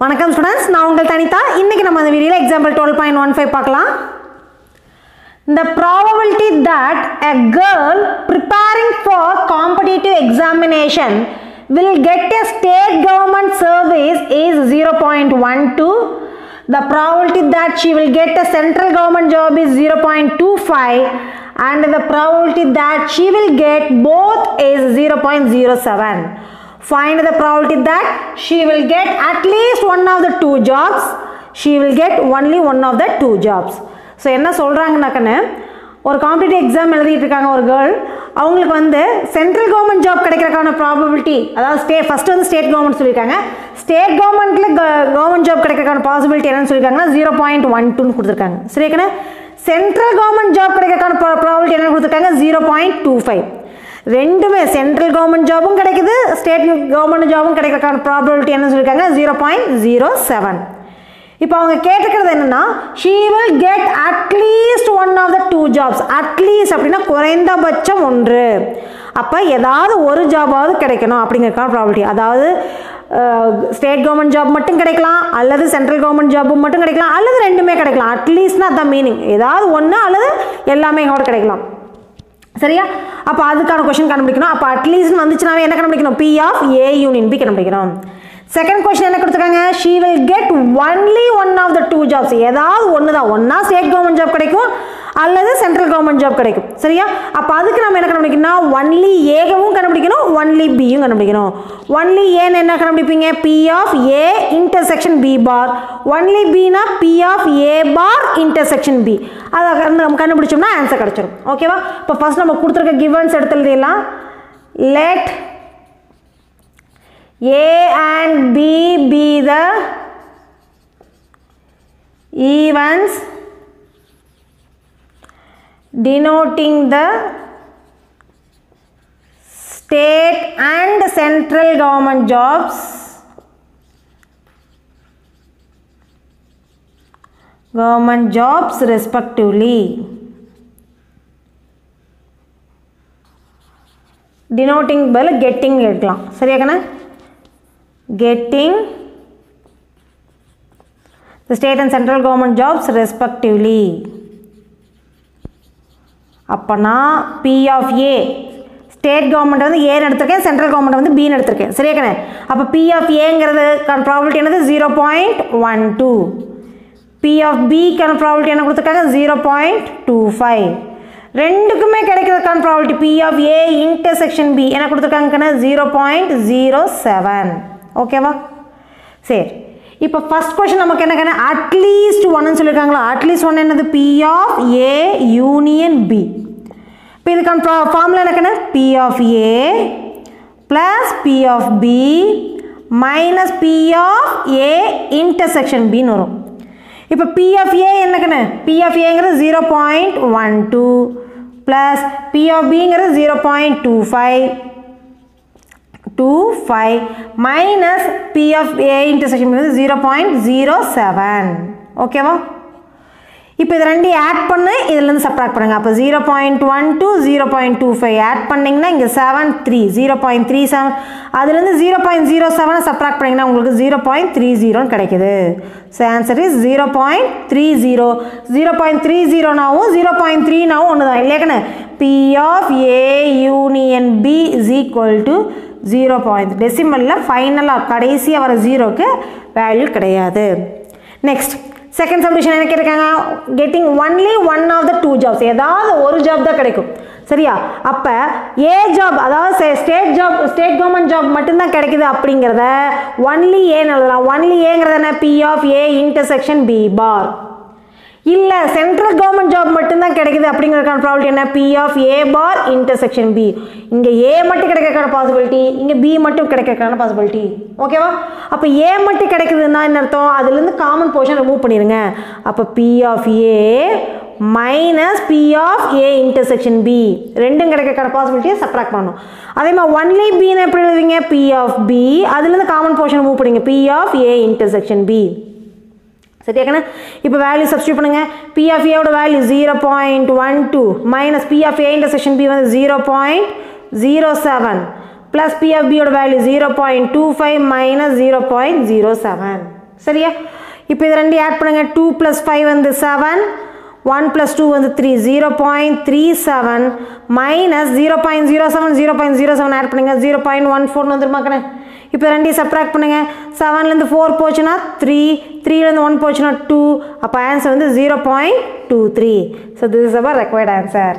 வணக்கம் ஸ்டூடெண்ட்ஸ் நான் உங்கள் தனிதா இன்னைக்கு நம்ம அந்த வீடியோவில் example twelve point one five பார்க்கலாம் The probability that a girl preparing for competitive examination will get a state government service is 0.12. The probability that she will get a central government job is 0.25 and the probability that she will get both is 0.07. Find the probability that she will get at least one of the two jobs. She will get only one of the two jobs. So என்ன சொல்கிறாங்கனாக்கன்னு ஒரு competitive exam எழுதிட்டு இருக்காங்க ஒரு girl அவங்களுக்கு வந்து central government job கிடைக்கிறக்கான probability அதாவது ஸ்டே ஃபஸ்ட்டு வந்து ஸ்டேட் கவர்மெண்ட் சொல்லியிருக்காங்க. ஸ்டேட் கவர்மெண்ட்டில் கவர்மெண்ட் ஜாப் கிடைக்கிறக்கான பாசிபிலிட்டி என்னன்னு சொல்லியிருக்காங்கன்னா ஜீரோ பாயிண்ட் ஒன் டூன்னு கொடுத்துருக்காங்க. சரியாக்கண்ணே? சென்ட்ரல் கவர்மெண்ட் ஜாப் கிடைக்கிறக்கான ப்ராபிலிட்டி என்னென்னு கொடுத்துருக்காங்க? ஜீரோ பாயிண்ட் டூ ஃபைவ் ரெண்டுமே சென்ட்ரல் கவர்மெண்ட் ஜாபும் கிடைக்குது ஸ்டேட் கவர்மெண்ட் ஜாபும் கிடைக்கிறதுக்கான ப்ராபபிலிட்டி என்னன்னு சொல்லியிருக்காங்க ஜீரோ பாயிண்ட் ஜீரோ செவன் இப்போ அவங்க கேட்டுக்கிறது என்னன்னா she will get at least one of the two jobs at least அப்படின்னா குறைந்தபட்சம் ஒன்று. அப்போ ஏதாவது ஒரு ஜாபாவது கிடைக்கணும் அப்படிங்கிறதுக்கான ப்ராபபிலிட்டி அதாவது ஸ்டேட் கவர்மெண்ட் ஜாப் மட்டும் கிடைக்கலாம் அல்லது சென்ட்ரல் கவர்மெண்ட் ஜாப் மட்டும் கிடைக்கலாம் அல்லது ரெண்டுமே கிடைக்கலாம். அட்லீஸ்ட்னா அதான் மீனிங் ஏதாவது ஒன்று அல்லது எல்லாமே கூட கிடைக்கலாம். சரியா? அப்போ அதுக்கான கொஷின் கண்டுபிடிக்கணும். அப்போ அட்லீஸ்ட் வந்துச்சுனாவே என்ன கண்டுபிடிக்கணும்? P of A union B கண்டுபிடிக்கணும். செகண்ட் கொஸ்டின் என்ன கொடுத்துருக்காங்க? She will get only one of the two jobs ஏதாவது ஒன்று தான் ஒன்றா ஸ்டேட் கவர்மெண்ட் ஜாப் கிடைக்கும். அல்லது சென்ட்ரல் கவர்மெண்ட் ஜாப் கிடைக்கும். சரியா? அப்போ அதுக்கு நம்ம என்ன கண்டுபிடிக்கணும் ஒன்லி ஏகவும் கண்டுபிடிக்கணும் ஒன்லி பியும் கண்டுபிடிக்கணும். ஒன்லி ஏன்னு என்ன கண்டுபிடிப்பீங்க? P of A intersection B bar only Bina P of A bar intersection B அதை நம்ம கண்டுபிடிச்சோம்னா ஆன்சர் கிடச்சிடும் ஓகேவா இப்போ ஃபர்ஸ்ட் நம்ம கொடுத்துருக்க givens எடுத்துலாம் let A and B be the events denoting the state and central government jobs government jobs respectively denoting பதில் getting எடுக்கலாம் சரியா கண்ணா getting the state and central government jobs respectively அப்போனா P of A state government வந்து ஏன்னு எடுத்திருக்கேன் central government வந்து பின்னு எடுத்திருக்கேன். சரியா கண்ணே? அப்போ பி ஆஃப் ஏங்கிறது ப்ராபிலிட்டி என்னது? Zero point one two P of பிக்கான probability என்ன கொடுத்துருக்காங்க? ஜீரோ பாயிண்ட் டூ ஃபைவ் ரெண்டுக்குமே கிடைக்கிறதுக்கான probability P of A intersection B என்ன கொடுத்துருக்காங்கன்னு ஜீரோ பாயிண்ட் ஜீரோ செவன் ஓகேவா சரி. இப்போ ஃபஸ்ட் கொஷின் நமக்கு என்ன அட்லீஸ்ட் ஒன்னு சொல்லியிருக்காங்களா அட்லீஸ்ட் ஒன் என்னது? P of A union B இப்போ இதுக்கான ப்ரா formula என்னக்கண்ணே P of A plus P of B minus P of A intersection பின்னு வரும். இப்போ பி ஆஃப் ஏ என்னக்கண்ணே பி ஆஃப் ஏங்கிறது zero point one two plus P of பிங்கிறது zero point two five two five minus P of A intersection வந்து zero point zero seven ஓகேவா இப்போ இது ரெண்டையும் ஆட் பண்ணு இதுலேருந்து சப்ராக்ட் பண்ணுங்கள் அப்போ zero point one two zero point two five add பண்ணிங்கன்னா இங்கே seven three zero point three seven அதுலேருந்து ஜீரோ பாயிண்ட் ஜீரோ செவனை சப்ராக்ட் பண்ணிங்கன்னா உங்களுக்கு ஜீரோ பாயிண்ட் த்ரீ ஜீரோன்னு கிடைக்குது. So answer is zero point three zero zero point three ஜீரோனாவும் zero point த்ரீனாவும் ஒன்று தான் இல்லையாக்கண்ணே P of A union B is equal to zero point டெசிமலில் ஃபைனலாக கடைசியாக வர ஜீரோக்கு வேல்யூ கிடையாது. நெக்ஸ்ட் செகண்ட் சப்டிஷன் என்ன கேட்டிருக்காங்க? Getting only one of the two jobs ஏதாவது ஒரு ஜாப் தான் கிடைக்கும். சரியா? அப்போ ஏ ஜாப் அதாவது state job state government job மட்டும்தான் கிடைக்குது அப்படிங்கிறத ஒன்லி ஏன்னு எழுதலாம். ஒன்லி ஏங்கிறது என்ன? P of A intersection B bar இல்லை சென்ட்ரல் கவர்மெண்ட் ஜாப் மட்டும்தான் கிடைக்குது அப்படிங்கிறதுக்கான ப்ராபிலிட்டி என்ன? P of A bar intersection B இங்கே ஏ மட்டும் கிடைக்கிறதுக்கான பாசிபிலிட்டி இங்கே பி மட்டும் கிடைக்கிறதுக்கான பாசிபிலிட்டி ஓகேவா அப்போ ஏ மட்டும் கிடைக்குதுன்னா என்ன அர்த்தம்? அதுலேருந்து காமன் போர்ஷன் ரிமூவ் பண்ணிடுங்க அப்போ P of A minus P of A intersection B ரெண்டும் கிடைக்கிறக்கான பாசிபிலிட்டியை சப்ராக்ட் பண்ணணும். அதே மாதிரி ஒன்லி பின்னு எப்படி எழுதுவீங்க? பி ஆஃப் பி அதுலேருந்து காமன் போர்ஷன் மூவ் பண்ணிங்க P of A intersection B சரியாக்கண்ணே இப்போ வேல்யூ சப்ஸ்டியூட் பண்ணுங்க. பி ஆஃப் ஏவோட value zero point one two minus P of A intersection B வந்து zero point zero seven plus P of பியோட value zero point two five minus zero point zero seven சரியா? இப்போ இது ரெண்டு add பண்ணுங்கள் two plus five வந்து seven one plus two வந்து three zero point three seven minus zero point zero seven zero point zero seven add பண்ணுங்கள் zero point one ஃபோர்னு வந்துருமாக்கண்ணே இப்போ ரெண்டையும் சப்ராக்ட் பண்ணுங்கள் செவன்லேருந்து ஃபோர் போச்சுன்னா த்ரீ த்ரீலேருந்து ஒன் போச்சுன்னா டூ அப்போ ஆன்சர் வந்து zero point two three so this is our required answer